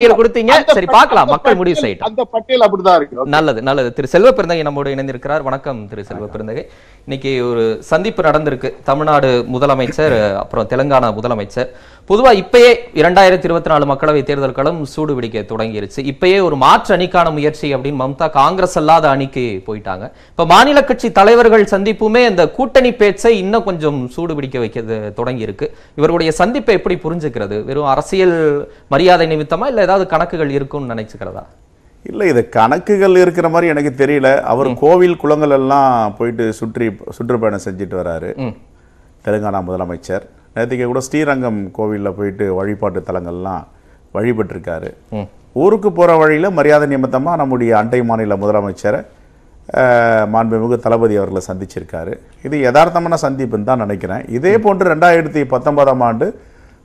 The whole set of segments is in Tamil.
பட்டியல் கொடுத்தீங்க. சரி பார்க்கலாம். மக்கள் முடிவு செய்யட்டும். அந்த பட்டியல் அப்படிதான் இருக்கு. நல்லது நல்லது. திரு செல்வ நம்மோடு இணைந்திருக்கிறார். வணக்கம் திரு செல்வ பெருந்தகை. இன்னைக்கு ஒரு சந்திப்பு நடந்திருக்கு. தமிழ்நாடு முதலமைச்சர் அப்புறம் தெலுங்கானா முதலமைச்சர். பொதுவா இப்பயே இரண்டாயிரத்தி இருபத்தி நாலு மக்களவை தேர்தல் களம் சூடு பிடிக்க தொடங்கிருச்சு. இப்பயே ஒரு மாற்று அணிக்கான முயற்சி அப்படின்னு மம்தா காங்கிரஸ் அல்லாத அணிக்கு போயிட்டாங்க. இப்ப மாநில கட்சி தலைவர்கள் சந்திப்புமே இந்த கூட்டணி பேச்சை இன்னும் கொஞ்சம் சூடு பிடிக்க வைக்கிறது தொடங்கி இருக்கு இவர்களுடைய சந்திப்பை எப்படி புரிஞ்சுக்கிறது? வெறும் அரசியல் மரியாதை நிமித்தமா இல்ல ஏதாவது கணக்குகள் இருக்கும்னு நினைச்சுக்கிறதா? இல்லை இது கணக்குகள் இருக்கிற மாதிரி எனக்கு தெரியல. அவர் கோவில் குளங்கள் எல்லாம் போயிட்டு சுற்றி சுற்றுப்பயணம் செஞ்சுட்டு வராரு. தெலுங்கானா முதலமைச்சர். நேற்றுக்கு கூட ஸ்ரீரங்கம் கோவிலில் போயிட்டு வழிபாட்டு தலங்கள்லாம் வழிபட்டிருக்காரு. ஊருக்கு போகிற வழியில் மரியாதை நிமித்தமாக நம்முடைய அண்டை மாநில முதலமைச்சரை மாண்புமிகு தளபதி அவர்களை சந்திச்சிருக்காரு. இது யதார்த்தமான சந்திப்புன்னு தான் நினைக்கிறேன். இதே போன்று ரெண்டாயிரத்தி பத்தொன்பதாம் ஆண்டு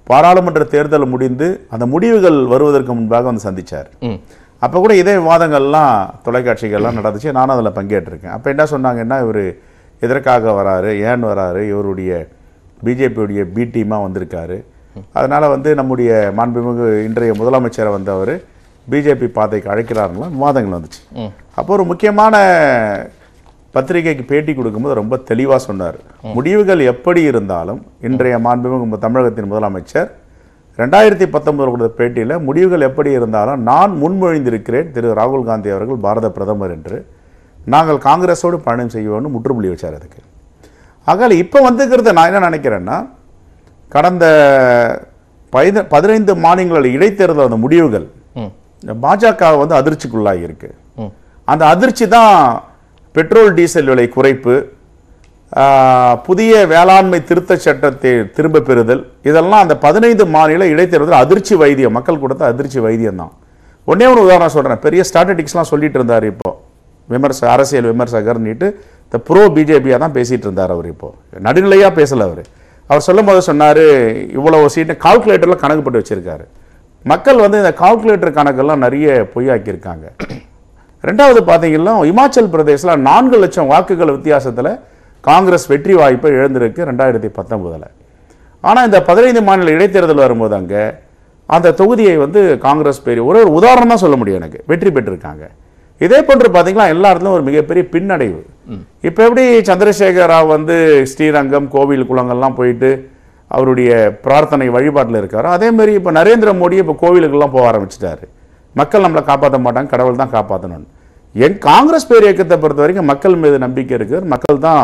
பாராளுமன்ற தேர்தல் முடிந்து அந்த முடிவுகள் வருவதற்கு முன்பாக வந்து சந்திச்சார். ம். அப்போ கூட இதே விவாதங்கள்லாம் தொலைக்காட்சிகள்லாம் நடந்துச்சு. நானும் அதில் பங்கேற்றிருக்கேன். அப்போ என்ன சொன்னாங்கன்னா இவர் எதற்காக வராரு ஏன் வராரு இவருடைய பிஜேபியுடைய பி டீமாக வந்திருக்காரு. அதனால் வந்து நம்முடைய மாண்புமிகு இன்றைய முதலமைச்சரை வந்து அவர் பிஜேபி பாதைக்கு அழைக்கிறாருங்களாம் விவாதங்கள் வந்துச்சு. அப்போ ஒரு முக்கியமான பத்திரிகைக்கு பேட்டி கொடுக்கும்போது ரொம்ப தெளிவாக சொன்னார். முடிவுகள் எப்படி இருந்தாலும் இன்றைய மாண்புமிகு தமிழகத்தின் முதலமைச்சர் ரெண்டாயிரத்தி பத்தொன்பது கொடுத்த பேட்டியில் முடிவுகள் எப்படி இருந்தாலும் நான் முன்மொழிந்திருக்கிறேன் திரு. ராகுல் காந்தி அவர்கள் பாரத பிரதமர் என்று. நாங்கள் காங்கிரஸோடு பயணம் செய்வோம்னு முற்றுப்புள்ளி வச்சார் அதுக்கு. ஆகல இப்போ வந்துக்கிறது நான் என்ன நினைக்கிறேன்னா கடந்த பதின பதினைந்து மாநிலங்கள் இடைத்தேர்தல் அந்த முடிவுகள் பாஜக வந்து அதிர்ச்சிக்குள்ளாகி இருக்கு. அந்த அதிர்ச்சி தான் பெட்ரோல் டீசல் விலை குறைப்பு புதிய வேளாண்மை திருத்தச் சட்டத்தை திரும்ப பெறுதல் இதெல்லாம் அந்த பதினைந்து மாநில இடைத்தேர்தல் அதிர்ச்சி வைத்தியம் மக்கள் கொடுத்த அதிர்ச்சி வைத்தியம் தான். ஒன்னே ஒரு உதாரணம் சொல்றேன். பெரிய ஸ்டாட்டிஸ்டிக்ஸ்லாம் சொல்லிட்டு இருந்தார் இப்போ. விமர்ச அரசியல் விமர்சகர்னிட்டு இந்த ப்ரோ பிஜேபியாக தான் பேசிகிட்டு இருந்தார் அவர் இப்போது நடுநிலையாக பேசலை அவர். அவர் சொல்லும் போது சொன்னார் இவ்வளோ சீட்டு கால்குலேட்டரில் கணக்கு போட்டு வச்சுருக்காரு. மக்கள் வந்து இந்த கால்குலேட்டர் கணக்கெல்லாம் நிறைய பொய்யாக்கியிருக்காங்க. ரெண்டாவது பார்த்தீங்கன்னா இமாச்சல் பிரதேசில் நான்கு லட்சம் வாக்குகள் வித்தியாசத்தில் காங்கிரஸ் வெற்றி வாய்ப்பை இழந்திருக்கு ரெண்டாயிரத்தி பத்தொம்போதில் ஆனால் இந்த பதினைந்து மாநில இடைத்தேர்தல் வரும்போது அங்கே அந்த தொகுதியை வந்து காங்கிரஸ் பெரிய ஒரு ஒரு உதாரணம் தான் சொல்ல முடியும் எனக்கு. வெற்றி பெற்றிருக்காங்க. இதே போன்று பார்த்தீங்கன்னா எல்லா இடத்துலையும் ஒரு மிகப்பெரிய பின்னடைவு. இப்போ எப்படி சந்திரசேகர ராவ் வந்து ஸ்ரீரங்கம் கோவில் குளங்கள்லாம் போயிட்டு அவருடைய பிரார்த்தனை வழிபாட்டில் இருக்காரோ அதே மாதிரி இப்போ நரேந்திர மோடி இப்போ கோவிலுக்கெல்லாம் போக ஆரம்பிச்சிட்டாரு. மக்கள் நம்மளை காப்பாற்ற மாட்டாங்க கடவுள் தான் காப்பாற்றணும்னு என் காங்கிரஸ் பேர் இயக்கத்தை பொறுத்த வரைக்கும் மக்கள் மீது நம்பிக்கை இருக்கு மக்கள் தான்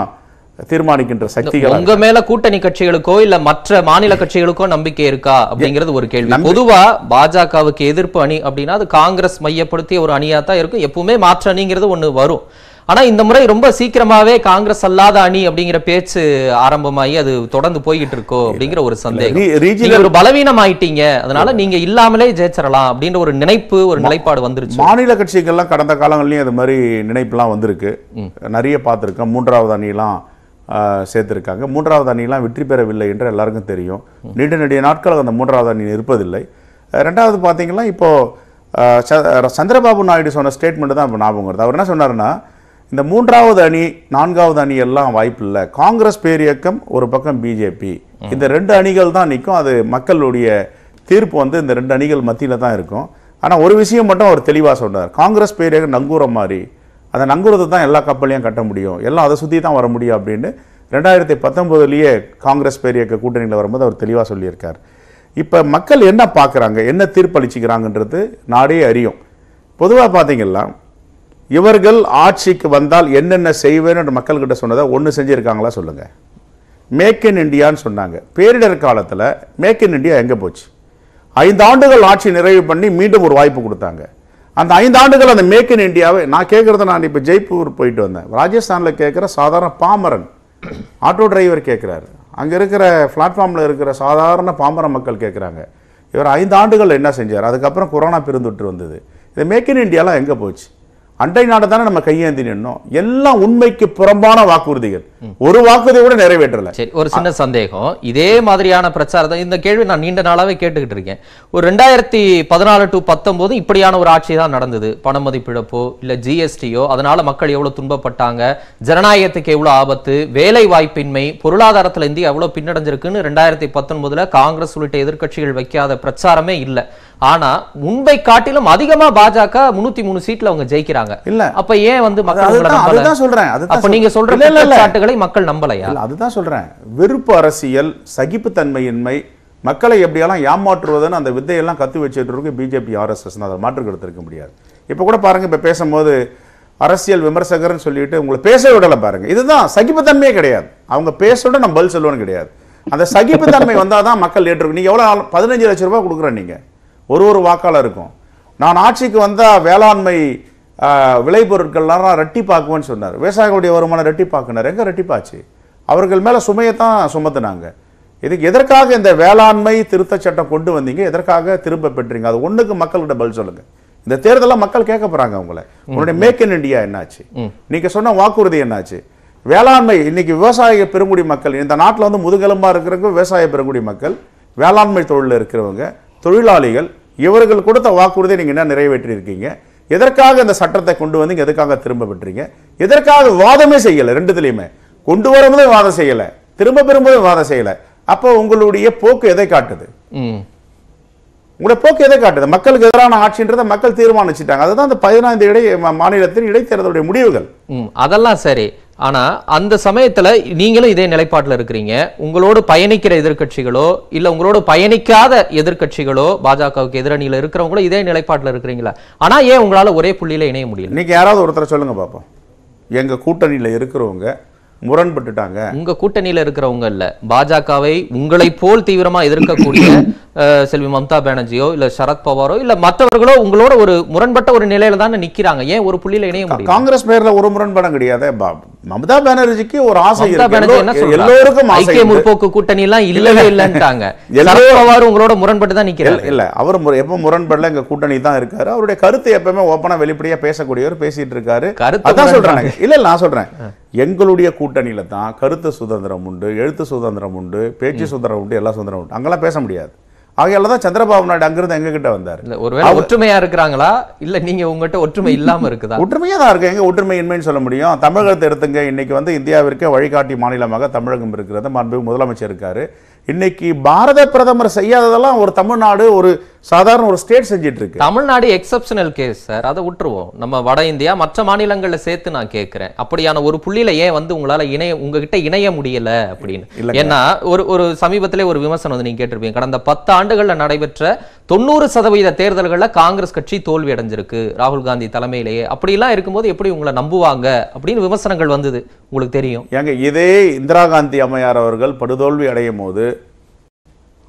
தீர்மானிக்கின்ற சக்திகள் உங்க மேல கூட்டணி கட்சிகளுக்கோ இல்ல மற்ற மாநில கட்சிகளுக்கோ நம்பிக்கை இருக்கா அப்படிங்கிறது ஒரு கேள்வி. பொதுவா பாஜகவுக்கு எதிர்ப்பு அணி அப்படின்னா அது காங்கிரஸ் மையப்படுத்திய ஒரு அணியா தான் இருக்கும். எப்பவுமே மாற்று அணிங்கிறது ஒண்ணு வரும். ஆனா இந்த முறை ரொம்ப சீக்கிரமாவே காங்கிரஸ் அல்லாத அணி அப்படிங்கிற பேச்சு ஆரம்பமாகி அது தொடர்ந்து போய்கிட்டு இருக்கோ அப்படிங்கிற ஒரு சந்தேகம். ஒரு பலவீனம் ஆயிட்டீங்க அதனால நீங்க இல்லாமலே ஜெயிச்சிடலாம் அப்படின்ற ஒரு நினைப்பு ஒரு நிலைப்பாடு வந்துருச்சு. மாநில கட்சிகள்லாம் கடந்த காலங்கள்லயும் அது மாதிரி நினைப்புலாம் வந்திருக்கு. நிறைய பார்த்துருக்கோம் மூன்றாவது அணியெல்லாம் சேர்த்திருக்காங்க. மூன்றாவது அணியெல்லாம் வெற்றி பெறவில்லை என்று எல்லாருக்கும் தெரியும். நீண்ட நெடிய நாட்கள் அந்த மூன்றாவது அணி இருப்பதில்லை ரெண்டாவது பார்த்தீங்கன்னா இப்போது ச- சந்திரபாபு நாயுடு சொன்ன ஸ்டேட்மெண்ட் தான் இப்போ ஞாபகம் வருது. அவர் என்ன சொன்னார்னா இந்த மூன்றாவது அணி நான்காவது அணி எல்லாம் வாய்ப்பு இல்லை. காங்கிரஸ் பேரியக்கம் ஒரு பக்கம் பிஜேபி இந்த ரெண்டு அணிகள் தான் நிற்கும் அது மக்களுடைய தீர்ப்பு வந்து இந்த ரெண்டு அணிகள் மத்தியில் தான் இருக்கும். ஆனால் ஒரு விஷயம் மட்டும் அவர் தெளிவாக சொன்னார். காங்கிரஸ் பேரியக்கம் நங்கூரம் மாதிரி அந்த நங்கூரத்தை தான் எல்லா கப்பலையும் கட்ட முடியும். எல்லாம் அதை சுற்றி தான் வர முடியும் அப்படின்னு ரெண்டாயிரத்தி பத்தொம்போதுலேயே காங்கிரஸ் பேரியக்க கூட்டணியில் வரும்போது அவர் தெளிவாக சொல்லியிருக்கார். இப்போ மக்கள் என்ன பார்க்குறாங்க என்ன தீர்ப்பளிச்சுக்கிறாங்கன்றது நாடே அறியும். பொதுவாக பார்த்தீங்கன்னா இவர்கள் ஆட்சிக்கு வந்தால் என்னென்ன செய்வேன்னு மக்கள்கிட்ட சொன்னதை ஒன்று செஞ்சுருக்காங்களா சொல்லுங்கள் மேக் இன் இண்டியான்னு சொன்னாங்க. பேரிடர் காலத்தில் மேக் இன் இண்டியா எங்கே போச்சு? ஐந்து ஆண்டுகள் ஆட்சி நிறைவு பண்ணி மீண்டும் ஒரு வாய்ப்பு கொடுத்தாங்க. அந்த ஐந்து ஆண்டுகள் அந்த மேக் இன் இந்தியாவை நான் கேட்குறத நான் இப்போ ஜெய்ப்பூர் போயிட்டு வந்தேன். ராஜஸ்தானில் கேட்குற சாதாரண பாமரன் ஆட்டோ டிரைவர் கேட்குறாரு அங்கே இருக்கிற பிளாட்ஃபார்மில் இருக்கிற சாதாரண பாமர மக்கள் கேட்குறாங்க இவர் ஐந்து ஆண்டுகள் என்ன செஞ்சார்? அதுக்கப்புறம் கொரோனா பெருந்தொற்று வந்தது இந்த மேக் இன் இண்டியாலாம் எங்கே போச்சு? அண்டை நாடு தானே நம்ம கையேந்தி நின்னோம். எல்லாம் உண்மைக்கு புறம்பான வாக்குறுதிகள். ஒரு வாக்குறுதி கூட நிறைவேற்றல. சரி ஒரு சின்ன சந்தேகம். இதே மாதிரியான பிரச்சாரத்தை இந்த கேள்வி நான் நீண்ட நாளாவே கேட்டுக்கிட்டு இருக்கேன். ஒரு ரெண்டாயிரத்தி பதினாலு டு பத்தொன்பது இப்படியான ஒரு ஆட்சி தான் நடந்தது. பண மதிப்பிழப்போ இல்ல ஜிஎஸ்டியோ அதனால மக்கள் எவ்வளவு துன்பப்பட்டாங்க ஜனநாயகத்துக்கு எவ்வளவு ஆபத்து வேலை வாய்ப்பின்மை பொருளாதாரத்துல இந்தியா எவ்வளவு பின்னடைஞ்சிருக்குன்னு ரெண்டாயிரத்தி பத்தொன்பதுல காங்கிரஸ் உள்ளிட்ட எதிர்க்கட்சிகள் வைக்காத பிரச்சாரமே இல்லை. ஆனா முன்பை காட்டிலும் அதிகமா பாஜக முன்னூத்தி மூணு சீட்ல அவங்க ஜெயிக்கிறாங்க. இல்ல. அப்ப ஏன் வந்து மக்கள் அதுதான் சொல்றேன் அப்ப நீங்க சொல்ற. குற்றச்சாட்டுகளை மக்கள் நம்பலையா? அதுதான் சொல்றேன். வெறுப்பு அரசியல் சகிப்புத்தன்மையின்மை மக்களை எப்படியெல்லாம் ஏமாற்றுவதுன்னு அந்த வித்தையெல்லாம் கத்து வச்சுட்டு இருக்கு பிஜேபி ஆர்எஸ்எஸ். அதை மாற்று முடியாது. இப்போ கூட பாருங்க இப்போ பேசும்போது அரசியல் விமர்சகர்னு சொல்லிட்டு உங்களை பேச விடல பாருங்க. இதுதான் சகிப்புத்தன்மையே கிடையாது. அவங்க பேச நம்ம பதில் சொல்லுவோன்னு கிடையாது. அந்த சகிப்புத்தன்மை வந்தால் தான் மக்கள் ஏற்றுக்கும் நீங்க எவ்வளோ பதினஞ்சு லட்ச ரூபாய் கொடுக்குறேன் நீங்க. ஒரு ஒரு வாக்காளருக்கும் நான் ஆட்சிக்கு வந்தா வேளாண்மை விளைபொருட்கள்லாம் நான் ரெட்டிப்பாக்குவேன்னு சொன்னார். விவசாயிகளுடைய வருமானம் ரெட்டிப்பாக்குனார். எங்க ரெட்டிப்பாச்சு? அவர்கள் மேல சுமையை தான் சுமத்துனாங்க. இதுக்கு எதற்காக இந்த வேளாண்மை திருத்தச் சட்டம் கொண்டு வந்தீங்க? எதற்காக திரும்ப பெற்றீங்க? அது ஒண்ணுக்கு மக்கள்கிட்ட பதில் சொல்லுங்க. இந்த தேர்தலில் மக்கள் கேட்க போறாங்க உங்களை உங்களுடைய மேக் இன் இந்தியா என்னாச்சு? நீங்க சொன்ன வாக்குறுதி என்னாச்சு? வேளாண்மை இன்னைக்கு விவசாய பெருங்குடி மக்கள் இந்த நாட்டில் வந்து முதுகெலும்பா இருக்கிறவங்க விவசாய பெருங்குடி மக்கள் வேளாண்மை தொழிலில் இருக்கிறவங்க தொழிலாளிகள் இவர்கள் கொடுத்த வாக்குறுதியை நீங்க என்ன நிறைவேற்றி இருக்கீங்க எதற்காக இந்த சட்டத்தை கொண்டு வந்தீங்க எதுக்காக திரும்ப பெற்றீங்க? எதற்காக வாதமே செய்யல ரெண்டுத்துலயுமே. கொண்டு வரும்போது வாதம் செய்யல திரும்ப பெறும்போது வாதம் செய்யல. அப்போ உங்களுடைய போக்கு எதை காட்டுது? ம். உங்களுடைய போக்கு எதை காட்டுது? மக்களுக்கு எதிரான ஆட்சின்றதை மக்கள் தீர்மானிச்சிட்டாங்க. அதுதான் அந்த பதினைந்து இடை மாநிலத்தின் இடைத்தேர்தலுடைய முடிவுகள். அதெல்லாம் சரி. ஆனால் அந்த சமயத்தில் நீங்களும் இதே நிலைப்பாட்டில் இருக்கிறீங்க. உங்களோடு பயணிக்கிற எதிர்க்கட்சிகளோ இல்லை உங்களோடு பயணிக்காத எதிர்க்கட்சிகளோ பாஜகவுக்கு எதிரணியில் இருக்கிறவங்களோ இதே நிலைப்பாட்டில் இருக்கிறீங்களா? ஆனால் ஏன் உங்களால் ஒரே புள்ளியில் இணைய முடியல? இன்றைக்கி யாராவது ஒருத்தரை சொல்லுங்கள் பார்ப்போம் எங்கள் கூட்டணியில் இருக்கிறவங்க முரண்பட்டுட்டாங்க. உங்க கூட்டணியில இருக்கிறவங்க இல்ல. பாஜகவை உங்களை போல் தீவிரமா எதிர்க்கக்கூடிய செல்வி மம்தா பானர்ஜியோ இல்ல சரத் பவாரோ இல்ல மற்றவர்களோ உங்களோட ஒரு முரண்பட்ட ஒரு நிலையில தானே நிக்கிறாங்க. ஏன் ஒரு புள்ளியில இணைய முடியும் காங்கிரஸ் பேர்ல ஒரு முரண்படம் கிடையாது. மமதா பானர்ஜிக்கு ஒரு ஆசை? எல்லோருக்கும் ஐக்கிய. முற்போக்கு கூட்டணி எல்லாம் இல்லவே இல்லன்ட்டாங்க. எல்லோரும் சரத் பவார் உங்களோட முரண்பட்டு தான் நிக்கிறாரு. இல்ல அவர் எப்ப முரண்படல எங்க கூட்டணி தான் இருக்காரு. அவருடைய கருத்து எப்பவுமே ஓப்பனா வெளிப்படையா பேசக்கூடியவர் பேசிட்டு இருக்காரு. கருத்து அதான். சொல்றாங்க இல்ல நான் சொல்றேன். எங்களுடைய கூட்டணியில தான் கருத்து சுதந்திரம் உண்டு எழுத்து சுதந்திரம் உண்டு பேச்சு சுதந்திரம் உண்டு எல்லா சுதந்திரம் உண்டு. அங்கெல்லாம் பேச முடியாது. ஆகையால தான் சந்திரபாபு நாயுடு அங்கிருந்து எங்க கிட்ட வந்தாரு ஒருவேளை ஒற்றுமையா இருக்கிறாங்களா? இல்ல நீங்க உங்ககிட்ட ஒற்றுமை இல்லாம இருக்குதா? ஒற்றுமையா தான் இருக்கு. எங்க ஒற்றுமை இன்மைன்னு சொல்ல முடியும். தமிழகத்தை எடுத்துங்க. இன்னைக்கு வந்து இந்தியாவிற்கு வழிகாட்டி மாநிலமாக தமிழகம் இருக்கிறது. மாண்பு முதலமைச்சர் இருக்காரு. இன்னைக்கு பாரத பிரதமர் செய்யாததெல்லாம் ஒரு தமிழ்நாடு ஒரு சாதாரண ஒரு ஸ்டேட் செஞ்சிட்டு இருக்கு தமிழ்நாடு எக்ஸப்ஷனல் கேஸ் சார் அதை விட்டுருவோம் நம்ம வட இந்தியா மற்ற மாநிலங்கள்ல சேர்த்து நான் கேட்கிறேன். அப்படியான ஒரு புள்ளியில ஏன் வந்து உங்களால இணைய உங்ககிட்ட இணைய முடியல அப்படின்னு. ஏன்னா ஒரு ஒரு சமீபத்திலே ஒரு விமர்சனம் வந்து நீங்க கேட்டிருப்பீங்க. கடந்த பத்து ஆண்டுகள்ல நடைபெற்ற தொண்ணூறு சதவீத தேர்தல்கள்ல காங்கிரஸ் கட்சி தோல்வி அடைஞ்சிருக்கு. ராகுல் காந்தி தலைமையிலேயே. அப்படிலாம் இருக்கும்போது எப்படி உங்களை நம்புவாங்க? அப்படின்னு விமர்சனங்கள் வந்தது. உங்களுக்கு தெரியும். ஏங்க இதே இந்திரா காந்தி அம்மையார் அவர்கள் படுதோல்வி அடையும் போது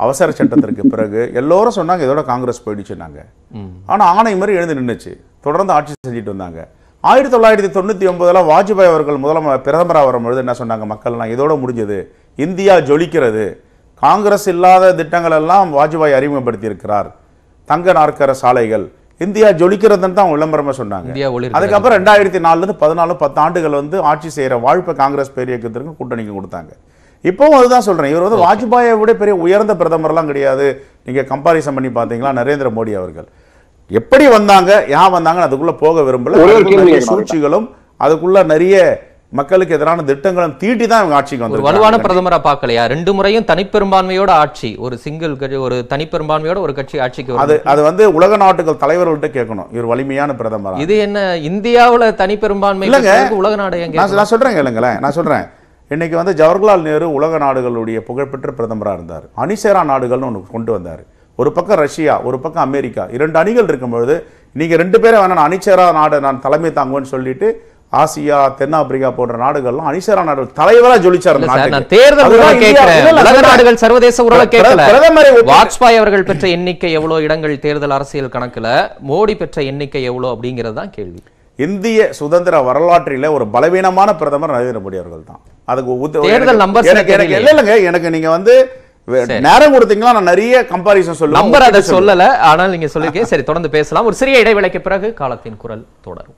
அவசர சட்டத்திற்கு பிறகு எல்லோரும் சொன்னாங்க இதோட காங்கிரஸ் போயிடுச்சுன்னாங்க ம். ஆனா ஆணை மாதிரி எழுந்து நின்னுச்சு. தொடர்ந்து ஆட்சி செஞ்சுட்டு வந்தாங்க. ஆயிரத்தி தொள்ளாயிரத்தி தொண்ணூத்தி ஒன்பதுல வாஜ்பாய் அவர்கள் முதலம பிரதமராக வரும்பொழுது என்ன சொன்னாங்க மக்கள்லாம் இதோட முடிஞ்சது. இந்தியா ஜொலிக்கிறது. காங்கிரஸ் இல்லாத திட்டங்கள் எல்லாம் வாஜ்பாய் அறிமுகப்படுத்தி இருக்கிறார் தங்க நாற்கர சாலைகள். இந்தியா ஜொலிக்கிறதுன்னு தான் விளம்பரமா சொன்னாங்க. அதுக்கப்புறம் ரெண்டாயிரத்தி நாலுல இருந்து பதினாலு பத்து ஆண்டுகள் வந்து ஆட்சி செய்யற வாழ்ப்பை காங்கிரஸ் பேர் இயக்கத்திற்கு கூட்டணிக்கு கொடுத்தாங்க. இப்பவும் அதுதான் சொல்றேன். இவர் வந்து வாஜ்பாயை விட பெரிய உயர்ந்த பிரதமர்லாம் கிடையாது. நீங்க கம்பாரிசன் பண்ணி பார்த்தீங்களா? நரேந்திர மோடி அவர்கள். எப்படி வந்தாங்க ஏன் வந்தாங்கன்னு அதுக்குள்ள போக விரும்பல. சூழ்ச்சிகளும் அதுக்குள்ள நிறைய மக்களுக்கு எதிரான திட்டங்களும் தீட்டி தான் இவங்க ஆட்சிக்கு ஒரு வலுவான வந்து பிரதமரா பார்க்கலையா? ரெண்டு முறையும் தனிப்பெரும்பான்மையோட ஆட்சி. ஒரு சிங்கிள் கட்சி ஒரு தனிப்பெரும்பான்மையோட ஒரு கட்சி ஆட்சிக்கு அது அது வந்து உலக நாட்டுகள் தலைவர்கள்ட்ட கேட்கணும். இவர் வலிமையான பிரதமரா. இது என்ன இந்தியாவுல தனிப்பெரும்பான்மை உலக நாடு நான் சொல்றேன் கேளுங்களேன் நான் சொல்றேன். இன்னைக்கு வந்து ஜவஹர்லால் நேரு உலக நாடுகளுடைய புகழ்பெற்ற பிரதமரா இருந்தார். அணிசேரா நாடுகள்னு ஒன்று கொண்டு வந்தார். ஒரு பக்கம் ரஷ்யா ஒரு பக்கம் அமெரிக்கா. இரண்டு அணிகள் இருக்கும்பொழுது நீங்க ரெண்டு பேரும் வேணா நான் அணிசேரா நாடு நான் தலைமை தாங்குவேன்னு சொல்லிட்டு ஆசியா தென்னாப்பிரிக்கா போன்ற நாடுகள்லாம் அணிசேரா நாடுகள் தலைவரா ஜொலிச்சார். தேர்தல். நாடுகள் சர்வதேச உறவை பிர- கேட்கல. பிரதமரை வாஜ்பாய் அவர்கள் பெற்ற எண்ணிக்கை எவ்வளவு இடங்கள் தேர்தல் அரசியல் கணக்குல மோடி பெற்ற எண்ணிக்கை எவ்வளவு அப்படிங்கிறது தான் கேள்வி. இந்திய சுதந்திர வரலாற்றிலே ஒரு பலவீனமான பிரதமர் நரேந்திர மோடி அவர்கள் தான் அதுக்கு தேர்தல் எனக்கு- numbers எனக்கு இல்லைங்க. எனக்கு நீங்க வந்து நேரம் கொடுத்தீங்களா நான் நிறைய கம்பாரிசன் சொல்லுவேன். நம்பர் அதை. சொல்லல. ஆனால் நீங்க சொல்லிருக்கீங்க சரி தொடர்ந்து பேசலாம். ஒரு சிறிய இடைவேளைக்கு பிறகு காலத்தின் குரல் தொடரும்.